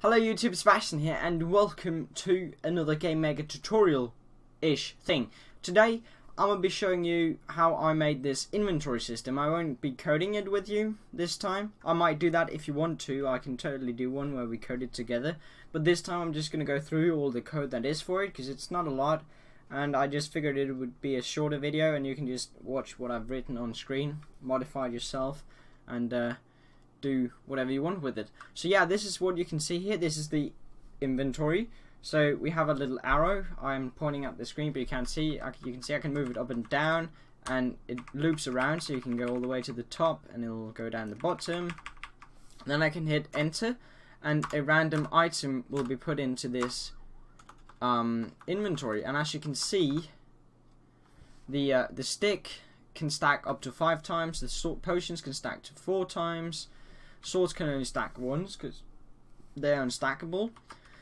Hello YouTube, Sebastian here and welcome to another Game Maker tutorial-ish thing. Today I'm going to be showing you how I made this inventory system. I won't be coding it with you this time. I might do that if you want to. I can totally do one where we code it together. But this time I'm just going to go through all the code that is for it because it's not a lot. And I just figured it would be a shorter video and you can just watch what I've written on screen, modify it yourself, and uh, do whatever you want with it. So yeah, this is what you can see here. This is the inventory. So we have a little arrow. I'm pointing at the screen, but you can't see. You can see I can move it up and down, and it loops around, so you can go all the way to the top, and it'll go down the bottom. Then I can hit enter, and a random item will be put into this um, inventory. And as you can see, the uh, the stick can stack up to five times. The potions can stack to four times. Swords can only stack once because they're unstackable.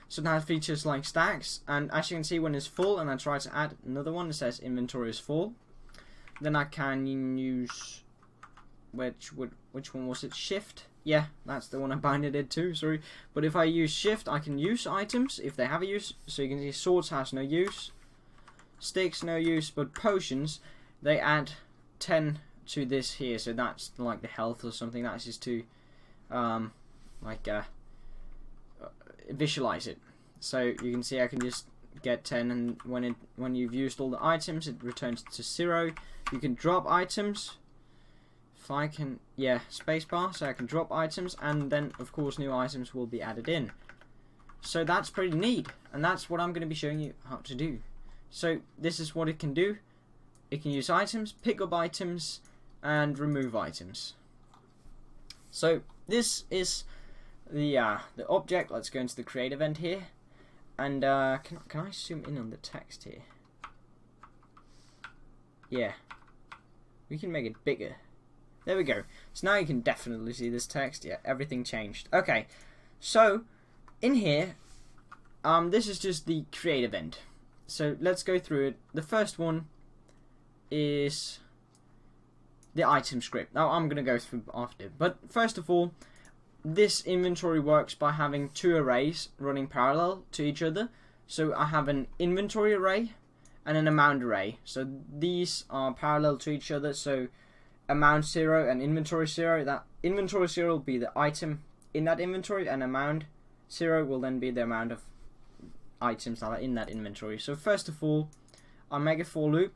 So it has features like stacks, and as you can see when it's full and I try to add another one, it says inventory is full. Then I can use, which would which one was it, shift? Yeah, that's the one I binded it to, sorry. But if I use shift, I can use items if they have a use. So you can see swords has no use, sticks no use, but potions, they add 10 to this here. So that's like the health or something, that's just to um, like uh, visualize it. So you can see I can just get 10 and when it when you've used all the items it returns to 0. You can drop items. If I can, yeah, spacebar, so I can drop items and then of course new items will be added in. So that's pretty neat and that's what I'm going to be showing you how to do. So this is what it can do. It can use items, pick up items and remove items. So this is the uh, the object. Let's go into the create event here, and uh, can can I zoom in on the text here? Yeah, we can make it bigger. There we go. So now you can definitely see this text. Yeah, everything changed. Okay, so in here, um, this is just the create event. So let's go through it. The first one is the item script. Now I'm going to go through after. But first of all, this inventory works by having two arrays running parallel to each other. So I have an inventory array and an amount array. So these are parallel to each other. So amount 0 and inventory 0. That inventory 0 will be the item in that inventory and amount 0 will then be the amount of items that are in that inventory. So first of all, I make a for loop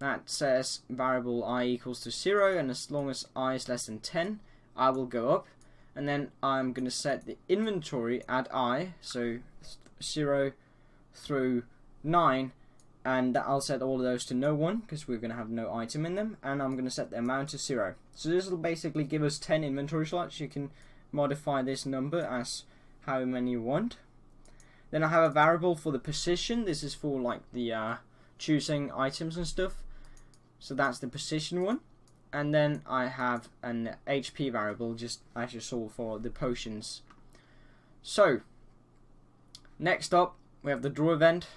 that says variable i equals to 0 and as long as i is less than 10 I will go up. And then I'm going to set the inventory at i so 0 through 9 and I'll set all of those to no one because we're going to have no item in them and I'm going to set the amount to 0 so this will basically give us 10 inventory slots. You can modify this number as how many you want. Then I have a variable for the position. This is for like the uh, choosing items and stuff so that's the position one. And then I have an HP variable, just as you saw for the potions. So, next up, we have the draw event.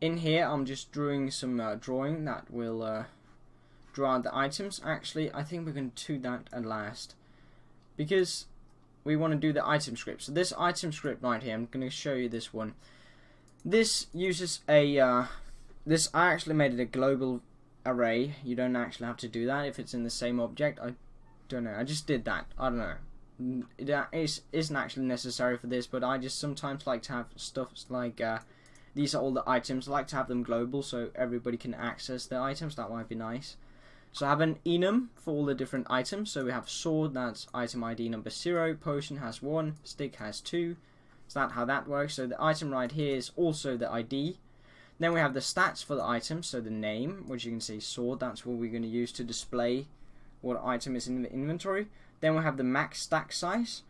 In here, I'm just drawing some uh, drawing that will uh, draw out the items. Actually, I think we're going to do that at last. Because we want to do the item script. So this item script right here, I'm going to show you this one. This uses a, uh, this, I actually made it a global array. You don't actually have to do that if it's in the same object. I don't know. I just did that. I don't know. It uh, is, isn't actually necessary for this, but I just sometimes like to have stuff like uh, these are all the items. I like to have them global so everybody can access the items. That might be nice. So I have an enum for all the different items. So we have sword, that's item ID number 0, potion has 1, stick has 2. Is that how that works? So the item right here is also the ID. Then we have the stats for the item, so the name, which you can see sword, that's what we're going to use to display what item is in the inventory. Then we have the max stack size,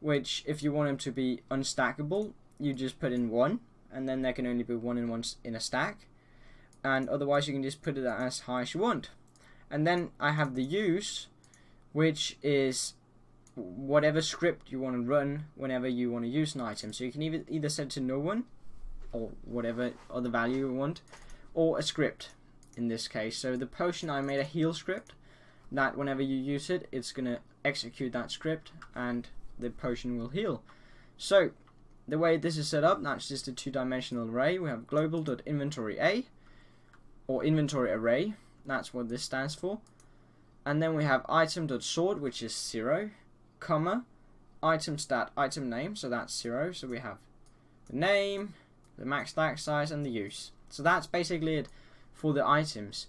which if you want them to be unstackable, you just put in 1, and then there can only be 1 in one in a stack. And otherwise you can just put it as high as you want. And then I have the use, which is whatever script you want to run whenever you want to use an item. So you can either, either set to no one, or whatever other value you want, or a script in this case. So the potion, I made a heal script that whenever you use it, it's to execute that script and the potion will heal. So the way this is set up, that's just a two-dimensional array. We have global.inventory a or inventory array. That's what this stands for. And then we have item.sword, which is zero, comma, item stat item name, so that's zero. So we have the name, the max stack size, and the use. So that's basically it for the items.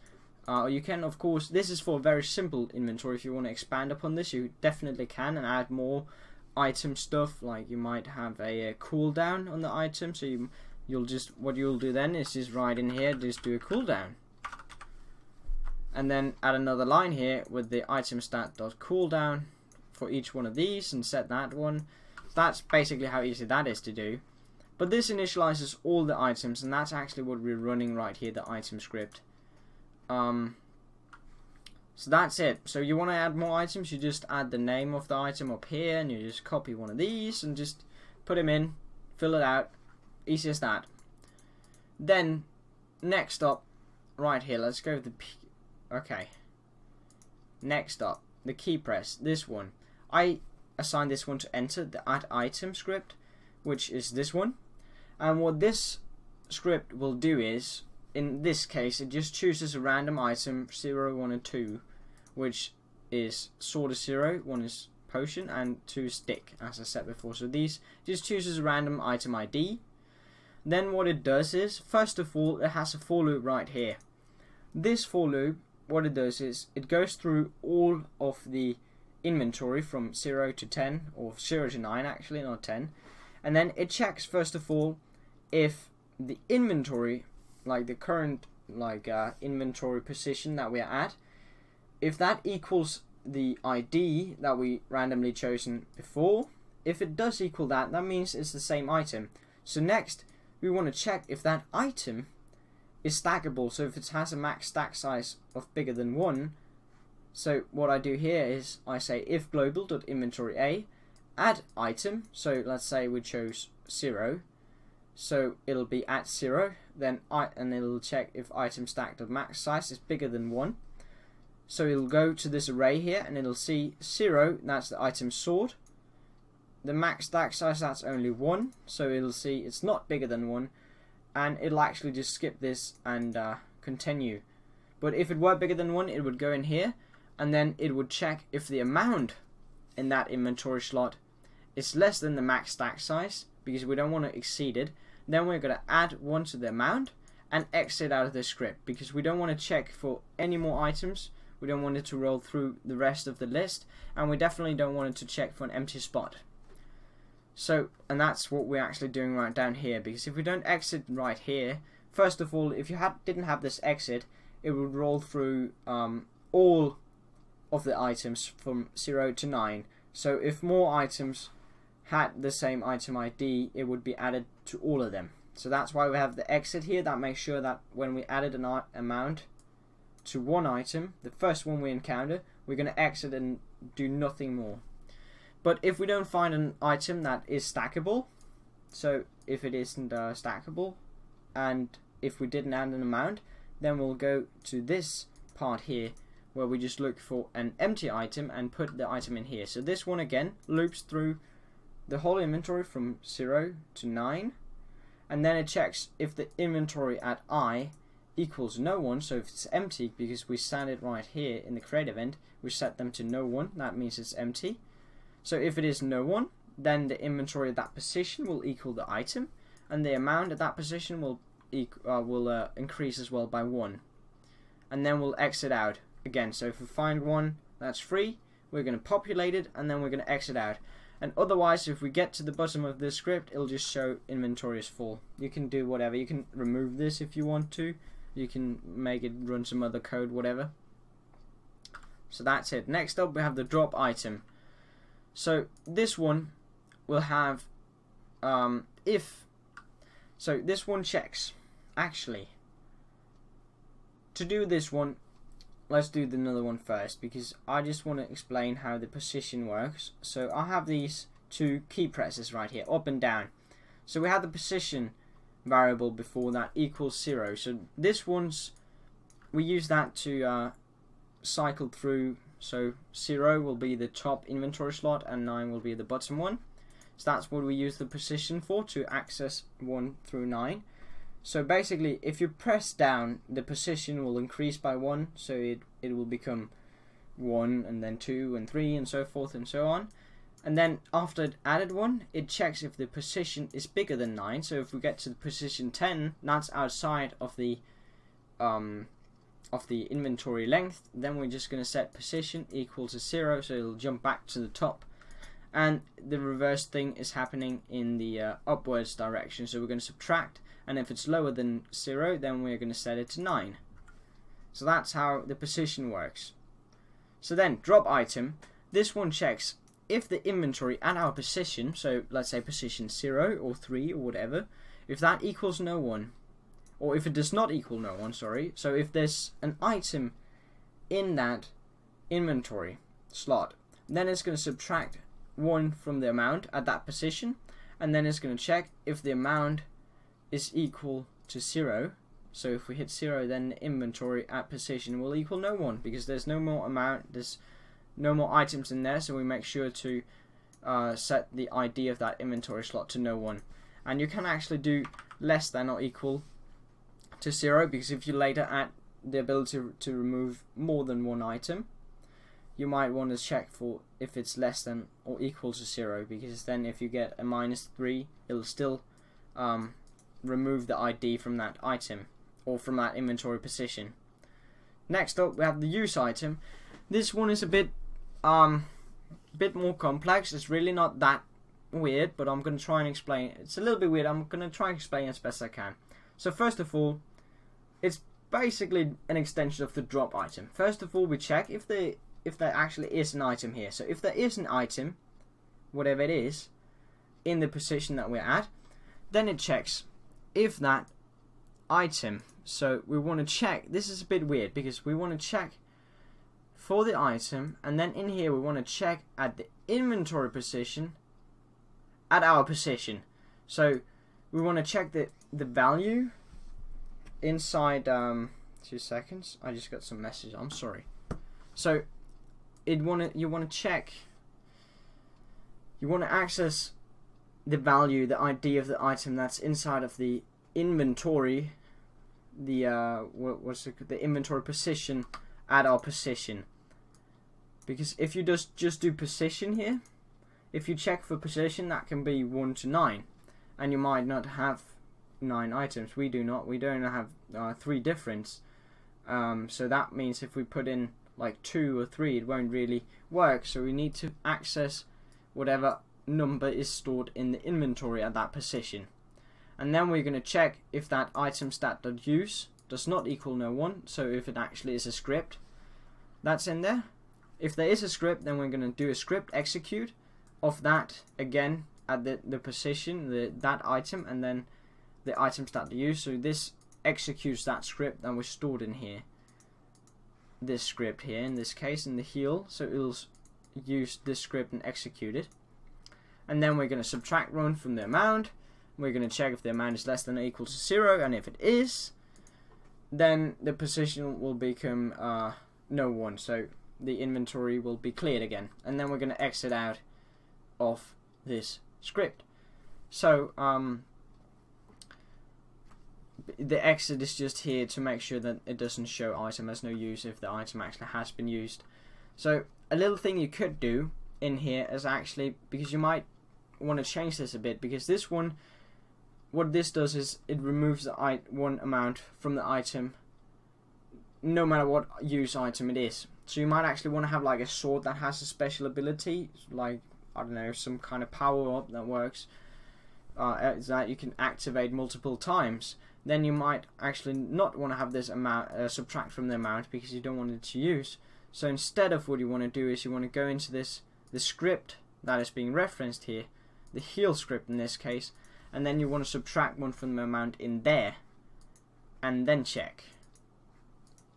Uh, you can, of course, this is for a very simple inventory. If you want to expand upon this, you definitely can and add more item stuff. Like you might have a, a cooldown on the item, so you, you'll just what you'll do then is just write in here, just do a cooldown, and then add another line here with the item stat dot cooldown for each one of these and set that one. That's basically how easy that is to do. But this initializes all the items, and that's actually what we're running right here, the item script. Um, so that's it. So you want to add more items, you just add the name of the item up here, and you just copy one of these, and just put them in, fill it out. Easy as that. Then, next up, right here, let's go with the... P okay. Next up, the key press, this one. I assign this one to enter the add item script, which is this one. And what this script will do is, in this case, it just chooses a random item 0, 1, and 2, which is sword is 0, 1 is potion, and 2 is stick, as I said before. So these just chooses a random item ID. Then what it does is, first of all, it has a for loop right here. This for loop, what it does is, it goes through all of the inventory from 0 to 10, or 0 to 9 actually, not 10. And then it checks, first of all, if the inventory, like the current like uh, inventory position that we're at, if that equals the ID that we randomly chosen before, if it does equal that, that means it's the same item. So next, we want to check if that item is stackable. So if it has a max stack size of bigger than 1, so what I do here is I say if global.inventory a add item, so let's say we chose 0, so it'll be at 0, then I and it'll check if item stacked of max size is bigger than 1. So it'll go to this array here and it'll see 0, that's the item sword. The max stack size, that's only 1, so it'll see it's not bigger than 1, and it'll actually just skip this and uh, continue. But if it were bigger than 1, it would go in here, and then it would check if the amount in that inventory slot is less than the max stack size because we don't want to exceed it then we're going to add one to the amount and exit out of the script because we don't want to check for any more items we don't want it to roll through the rest of the list and we definitely don't want it to check for an empty spot so and that's what we're actually doing right down here because if we don't exit right here first of all if you had didn't have this exit it would roll through um, all of the items from 0 to 9. So if more items had the same item ID, it would be added to all of them. So that's why we have the exit here. That makes sure that when we added an amount to one item, the first one we encounter, we're going to exit and do nothing more. But if we don't find an item that is stackable, so if it isn't uh, stackable, and if we didn't add an amount, then we'll go to this part here where we just look for an empty item and put the item in here. So this one again loops through the whole inventory from 0 to 9 and then it checks if the inventory at i equals no one so if it's empty because we set it right here in the create event we set them to no one that means it's empty so if it is no one then the inventory at that position will equal the item and the amount at that position will uh, will uh, increase as well by one and then we'll exit out again. So if we find one that's free, we're going to populate it and then we're going to exit out. And otherwise, if we get to the bottom of this script, it'll just show inventory is full. You can do whatever. You can remove this if you want to. You can make it run some other code, whatever. So that's it. Next up, we have the drop item. So this one will have um, if. So this one checks. Actually, to do this one, let's do the another one first because I just want to explain how the position works. So I have these two key presses right here, up and down. So we have the position variable before that equals zero. So this one's we use that to uh, cycle through. So zero will be the top inventory slot and nine will be the bottom one. So that's what we use the position for to access 1 through 9. So basically, if you press down, the position will increase by 1, so it, it will become 1 and then 2 and 3 and so forth and so on. And then after it added 1, it checks if the position is bigger than 9. So if we get to the position 10, that's outside of the um, of the inventory length. Then we're just going to set position equal to 0, so it'll jump back to the top. And the reverse thing is happening in the uh, upwards direction. So we're going to subtract, and if it's lower than 0, then we're going to set it to 9. So that's how the position works. So then, drop item. This one checks if the inventory at our position, so let's say position 0 or 3 or whatever, if that equals no one, or if it does not equal no one, sorry, so if there's an item in that inventory slot, then it's going to subtract 1 from the amount at that position, and then it's going to check if the amount is equal to 0. So if we hit 0, then inventory at position will equal no one, because there's no more amount, there's no more items in there, so we make sure to uh, set the ID of that inventory slot to no one. And you can actually do less than or equal to zero because if you later add the ability to remove more than one item, you might want to check for if it's less than or equal to zero because then if you get a minus three, it'll still um, remove the ID from that item or from that inventory position. Next up, we have the use item. This one is a bit um, bit more complex. It's really not that weird, but I'm going to try and explain. It's a little bit weird. I'm going to try and explain as best I can. So first of all, it's basically an extension of the drop item. First of all, we check if the if there actually is an item here. So if there is an item, whatever it is, in the position that we're at, then it checks if that item. So we want to check. This is a bit weird because we want to check for the item, and then in here we want to check at the inventory position at our position. So we want to check the the value inside um two seconds. I just got some message. I'm sorry. So it want to you want to check you want to access the value, the ID of the item that's inside of the inventory, the uh, what, it, the inventory position at our position. Because if you just, just do position here, if you check for position, that can be 1 to 9. And you might not have 9 items. We do not. We don't have uh, 3 difference. Um, so that means if we put in like 2 or 3, it won't really work. So we need to access whatever number is stored in the inventory at that position. And then we're going to check if that item stat.use does not equal no one. So if it actually is a script that's in there, if there is a script, then we're going to do a script execute of that again at the, the position, the that item, and then the item start to use. So this executes that script that was stored in here. This script here, in this case, in the heal. So it'll use this script and execute it. And then we're going to subtract one from the amount. We're going to check if the amount is less than or equal to zero, and if it is, then the position will become uh, no one. So the inventory will be cleared again. And then we're going to exit out of this script. So, um, the exit is just here to make sure that it doesn't show item as no use if the item actually has been used. So, a little thing you could do in here is actually, because you might want to change this a bit, because this one, what this does is it removes the one amount from the item no matter what use item it is. So you might actually want to have like a sword that has a special ability, like I don't know, some kind of power up that works. Uh, that you can activate multiple times. Then you might actually not want to have this amount uh, subtract from the amount because you don't want it to use. So instead of what you want to do is you want to go into this the script that is being referenced here, the heal script in this case, and then you want to subtract one from the amount in there, and then check.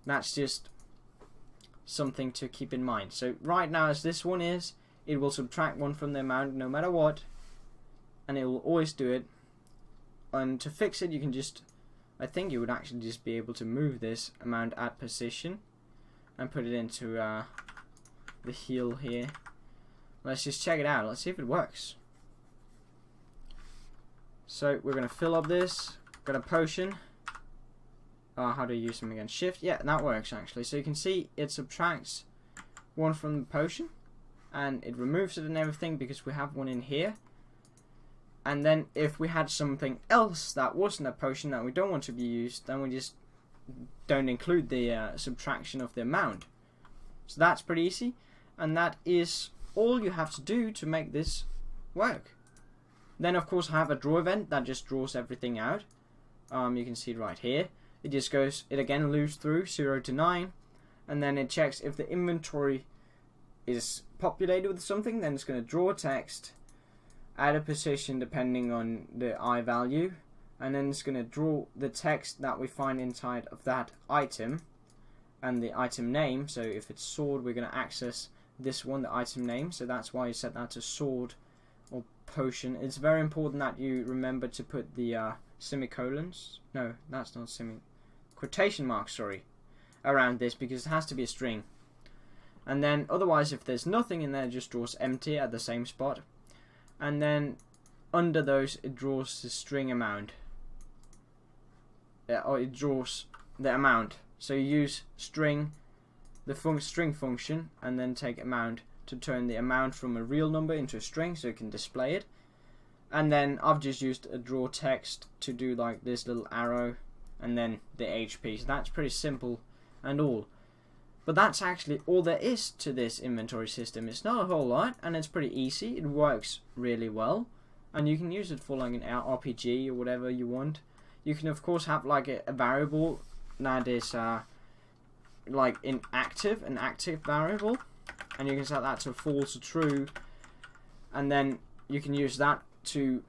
That's just something to keep in mind. So right now as this one is, it will subtract one from the amount no matter what, and it will always do it. And to fix it, you can just, I think you would actually just be able to move this amount at position and put it into uh, the heal here. Let's just check it out. Let's see if it works. So we're going to fill up this. Got a potion. Uh, how do you use them again? Shift. Yeah, that works actually. So you can see it subtracts one from the potion. And it removes it and everything because we have one in here. And then if we had something else that wasn't a potion that we don't want to be used, then we just don't include the uh, subtraction of the amount. So that's pretty easy. And that is all you have to do to make this work. Then of course I have a draw event that just draws everything out. Um, you can see right here. It just goes, it again loops through 0 to 9. And then it checks if the inventory is populated with something, then it's going to draw text, add a position depending on the i value, and then it's going to draw the text that we find inside of that item and the item name. So if it's sword, we're going to access this one, the item name. So that's why you set that to sword or potion. It's very important that you remember to put the uh, semicolons. No, that's not semi. Quotation marks, sorry, around this because it has to be a string. And then otherwise, if there's nothing in there, it just draws empty at the same spot. And then under those, it draws the string amount or it draws the amount. So you use string, the fun string function, and then take amount to turn the amount from a real number into a string so you can display it. And then I've just used a draw text to do like this little arrow and then the HP. So that's pretty simple and all. But that's actually all there is to this inventory system. It's not a whole lot and it's pretty easy. It works really well. And you can use it for like an RPG or whatever you want. You can of course have like a, a variable that is uh, like inactive, an active variable, and you can set that to false or true, and then you can use that to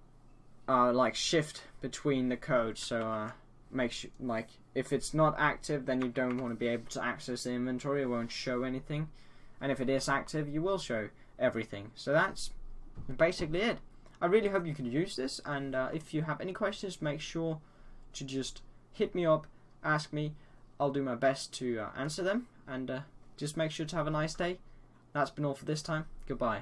uh, like shift between the code. So uh, make sure like if it's not active, then you don't want to be able to access the inventory. It won't show anything, and if it is active, you will show everything. So that's basically it. I really hope you can use this, and uh, if you have any questions, make sure to just hit me up, ask me. I'll do my best to uh, answer them, and uh, just make sure to have a nice day. That's been all for this time. Goodbye.